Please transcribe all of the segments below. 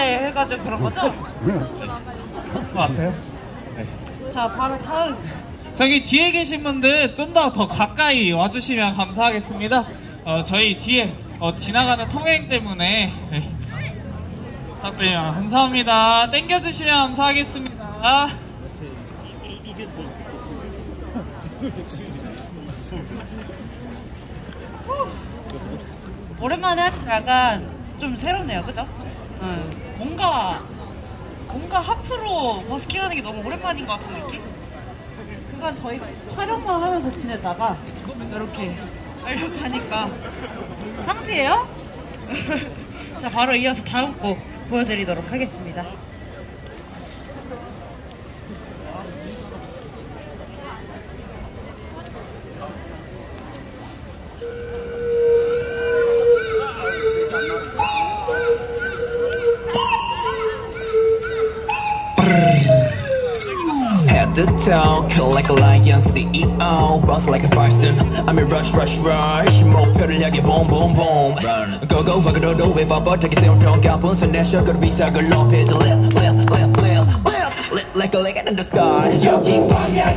네, 해가지고 그런 거죠? 맞아요? 네. 네. 네. 자 바로 다음 저기 뒤에 계신 분들 좀더더 가까이 와주시면 감사하겠습니다 어, 저희 뒤에 어, 지나가는 통행 때문에 네. 부탁드립니다 감사합니다 땡겨주시면 감사하겠습니다 오랜만에 약간 좀 새롭네요 그죠? 응. 네. 뭔가 뭔가 하프로 버스킹하는 게 너무 오랜만인 것 같은 느낌? 그건 저희 촬영만 하면서 지내다가 이렇게 알려하니까 창피해요? 자 바로 이어서 다음 곡 보여드리도록 하겠습니다 the town Kill like a lion, CEO Boss like a person I'm in rush, rush, rush 뭐 편리하게 boom, boom, boom Run. Go, go, 와그로도 get 바빠 자기 세운 정가뿐 Financial 그룹 이삭을 높이지 Lip, lip, lip, lip, lip Like a leg in the sky 여기 광야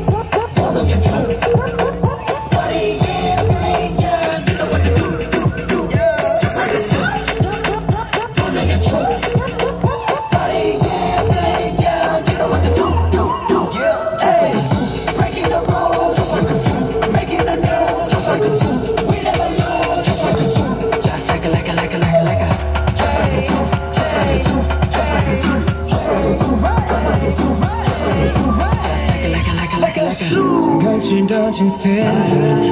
줄어진 세상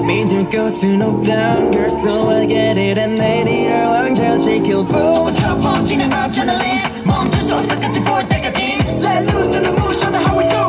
믿을 것은 없다 Girl so I get it and they do. 왕자 지킬 뿐 속구처럼 퍼지는 adrenaline 멈출 수 없어 끝을 볼 때까지 Let loose in the motion how we do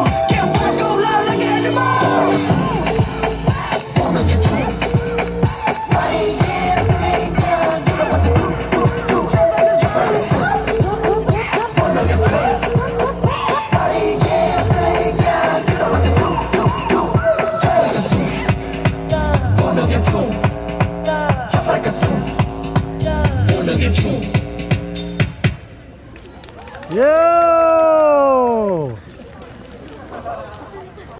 Yeah!